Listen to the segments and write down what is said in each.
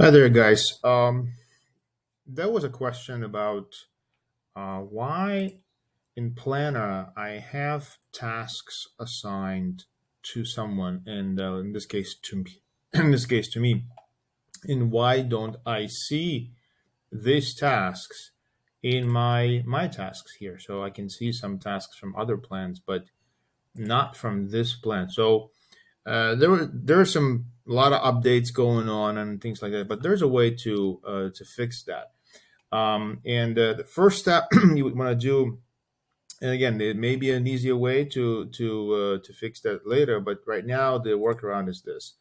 Hi there, guys. Um, there was a question about uh, why in Planner I have tasks assigned to someone, and uh, in this case to me. In this case to me, and why don't I see these tasks in my my tasks here? So I can see some tasks from other plans, but not from this plan. So uh, there were there are some a lot of updates going on and things like that, but there's a way to uh, to fix that. Um, and uh, the first step you would want to do, and again, it may be an easier way to to uh, to fix that later, but right now the workaround is this.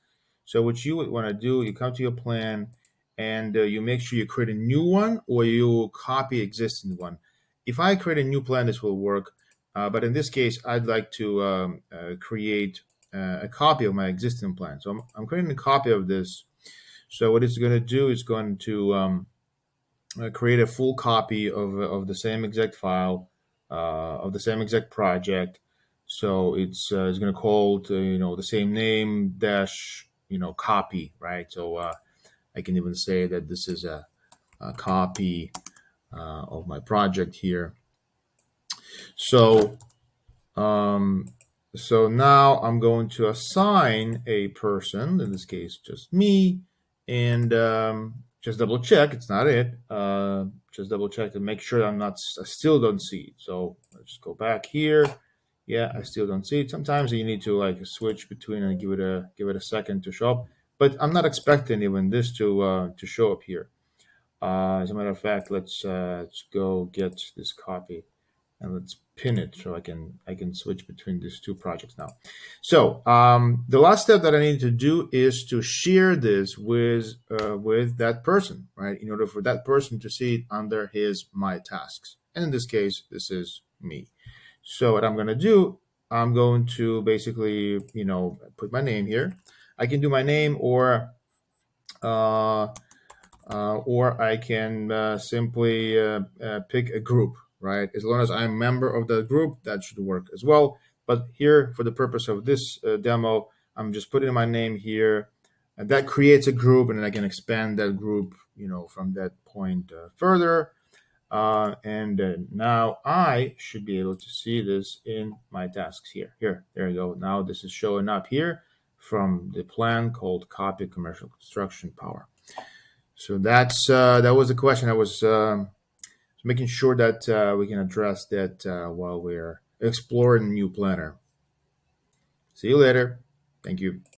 So what you would want to do, you come to your plan, and uh, you make sure you create a new one or you copy existing one. If I create a new plan, this will work. Uh, but in this case, I'd like to um, create uh, a copy of my existing plan. So I'm, I'm, creating a copy of this. So what it's going to do is going to um, uh, create a full copy of, of the same exact file, uh, of the same exact project. So it's, uh, it's going to call it, you know, the same name dash, you know, copy, right? So uh, I can even say that this is a, a copy uh, of my project here. So um, so now I'm going to assign a person, in this case, just me, and um, just double check, it's not it. Uh, just double check to make sure I'm not, I still don't see it. So let's just go back here. Yeah, I still don't see it. Sometimes you need to like switch between and give it a, give it a second to show up, but I'm not expecting even this to, uh, to show up here. Uh, as a matter of fact, let's, uh, let's go get this copy and let's pin it so I can I can switch between these two projects now. So um, the last step that I need to do is to share this with uh, with that person, right? In order for that person to see it under his my tasks, and in this case, this is me. So what I'm going to do, I'm going to basically you know put my name here. I can do my name or uh, uh, or I can uh, simply uh, uh, pick a group, right? As long as I'm a member of the group, that should work as well. But here, for the purpose of this uh, demo, I'm just putting my name here. And that creates a group, and I can expand that group, you know, from that point uh, further. Uh, and uh, now I should be able to see this in my tasks here. Here, there you go. Now this is showing up here from the plan called Copy Commercial Construction Power. So that's uh, that was the question I was um, making sure that uh, we can address that uh, while we're exploring new planner. See you later. Thank you.